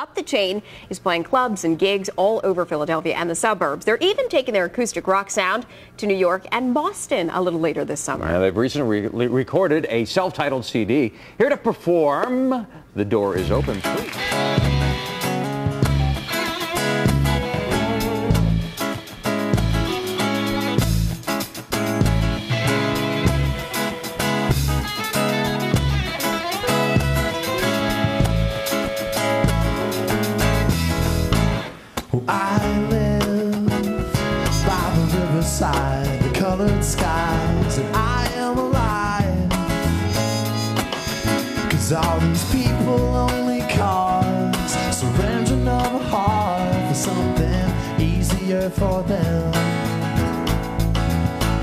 Up the Chain is playing clubs and gigs all over Philadelphia and the suburbs. They're even taking their acoustic rock sound to New York and Boston a little later this summer. Yeah, they've recently re recorded a self-titled CD. Here to perform, The Door is Open, please. I live by the riverside, the colored skies, and I am alive. Cause all these people only cause surrendering of a heart for something easier for them.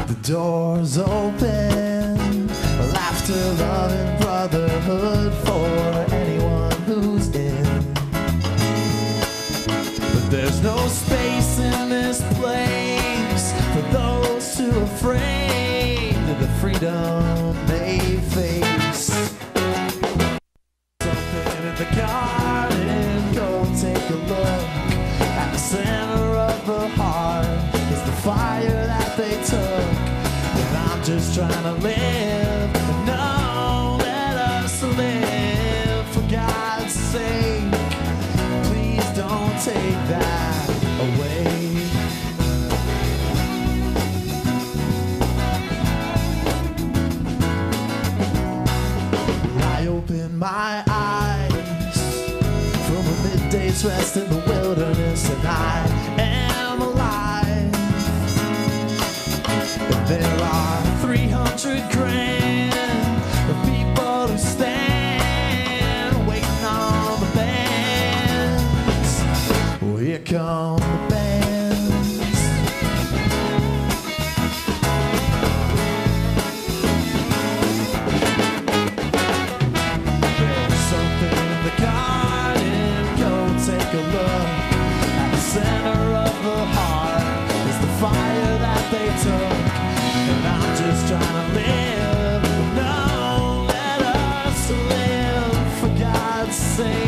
The door's open, laughter, love, and brotherhood there's no space in this place for those who are afraid of the freedom they face. Something in the garden, go take a look. At the center of the heart is the fire that they took. And I'm just trying to live. Open my eyes from a midday's rest in the wilderness, and I am alive. And there are 300 grand of people who stand waiting on the bands. Here come God's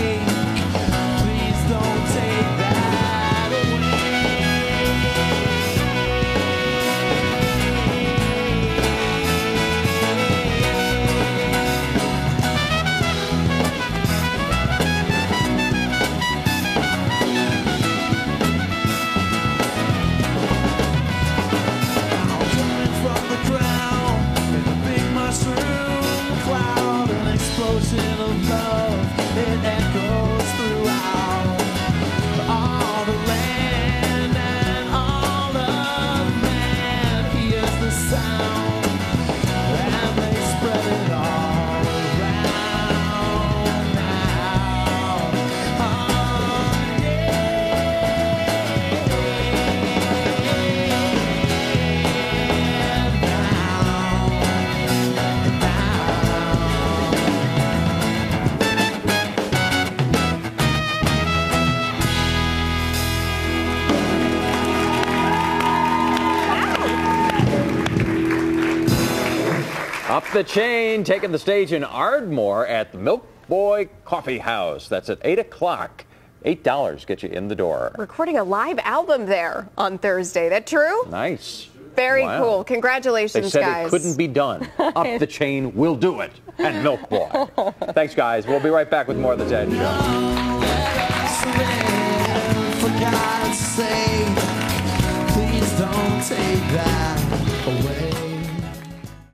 Up the chain, taking the stage in Ardmore at the Milk Boy Coffee House. That's at 8 o'clock. $8 get you in the door. Recording a live album there on Thursday. That true? Nice. Very Wow. cool. They Congratulations, said guys. it couldn't be done. Up the chain, we'll do it. And MilkBoy. Thanks, guys. We'll be right back with more of the 10! Show.